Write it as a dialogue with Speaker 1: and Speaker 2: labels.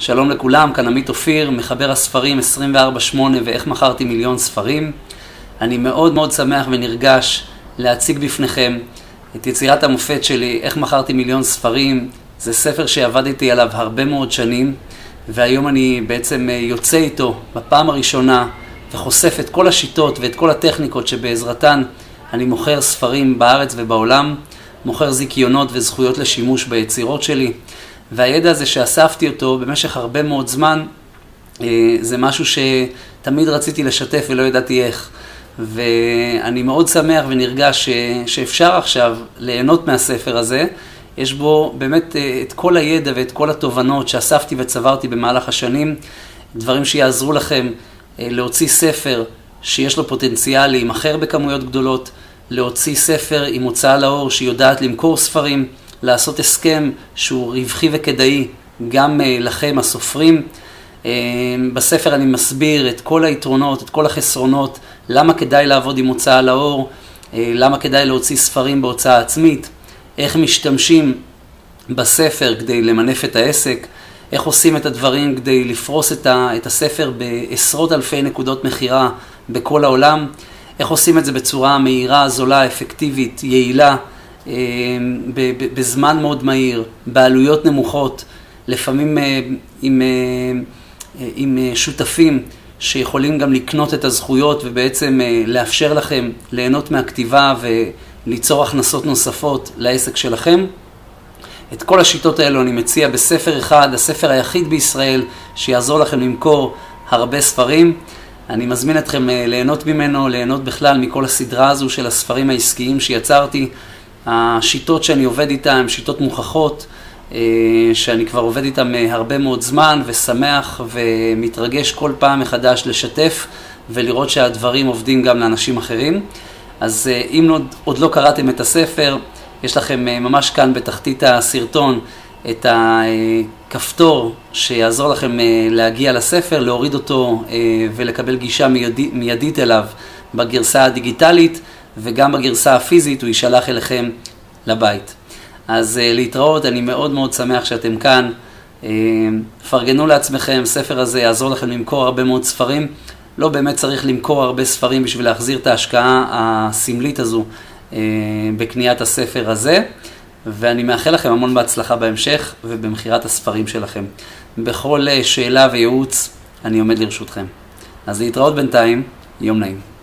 Speaker 1: שלום לכולם, כאן עמית אופיר, מחבר הספרים 24/8 ואיך מכרתי מיליון ספרים. אני מאוד מאוד שמח ונרגש להציג בפניכם את יצירת המופת שלי, איך מכרתי מיליון ספרים. זה ספר שעבדתי עליו הרבה מאוד שנים, והיום אני בעצם יוצא איתו בפעם הראשונה וחושף את כל השיטות ואת כל הטכניקות שבעזרתן אני מוכר ספרים בארץ ובעולם, מוכר זיכיונות וזכויות לשימוש ביצירות שלי. והידע הזה שאספתי אותו במשך הרבה מאוד זמן, אה, זה משהו שתמיד רציתי לשתף ולא ידעתי איך. ואני מאוד שמח ונרגש שאפשר עכשיו ליהנות מהספר הזה. יש בו באמת אה, את כל הידע ואת כל התובנות שאספתי וצברתי במהלך השנים, דברים שיעזרו לכם אה, להוציא ספר שיש לו פוטנציאל להימכר בכמויות גדולות, להוציא ספר עם הוצאה לאור שיודעת למכור ספרים. לעשות הסכם שהוא רווחי וכדאי גם אה, לכם הסופרים. אה, בספר אני מסביר את כל היתרונות, את כל החסרונות, למה כדאי לעבוד עם הוצאה לאור, אה, למה כדאי להוציא ספרים בהוצאה עצמית, איך משתמשים בספר כדי למנף את העסק, איך עושים את הדברים כדי לפרוס את הספר בעשרות אלפי נקודות מכירה בכל העולם, איך עושים את זה בצורה מהירה, זולה, אפקטיבית, יעילה. אמ, בזמן מאוד מהיר, בעלויות נמוכות, לפעמים אה, עם, אה, עם אה, שותפים שיכולים גם לקנות את הזכויות ובעצם לאפשר לכם ליהנות מהכתיבה וליצור הכנסות נוספות לעסק שלכם. את כל השיטות האלו אני מציע בספר אחד, הספר היחיד בישראל שיעזור לכם למכור הרבה ספרים. אני מזמין אתכם ליהנות ממנו, ליהנות בכלל מכל הסדרה הזו של הספרים העסקיים שיצרתי. השיטות שאני עובד איתן הן שיטות מוכחות, אה, שאני כבר עובד איתן אה, הרבה מאוד זמן ושמח ומתרגש כל פעם מחדש לשתף ולראות שהדברים עובדים גם לאנשים אחרים. אז אה, אם עוד, עוד לא קראתם את הספר, יש לכם ממש כאן בתחתית הסרטון את הכפתור שיעזור לכם להגיע לספר, להוריד אותו ולקבל גישה מיידית אליו בגרסה הדיגיטלית. וגם בגרסה הפיזית הוא יישלח אליכם לבית. אז uh, להתראות, אני מאוד מאוד שמח שאתם כאן. Uh, פרגנו לעצמכם, הספר הזה יעזור לכם למכור הרבה מאוד ספרים. לא באמת צריך למכור הרבה ספרים בשביל להחזיר את ההשקעה הסמלית הזו uh, בקניית הספר הזה. ואני מאחל לכם המון בהצלחה בהמשך ובמכירת הספרים שלכם. בכל שאלה וייעוץ אני עומד לרשותכם. אז להתראות בינתיים, יום נעים.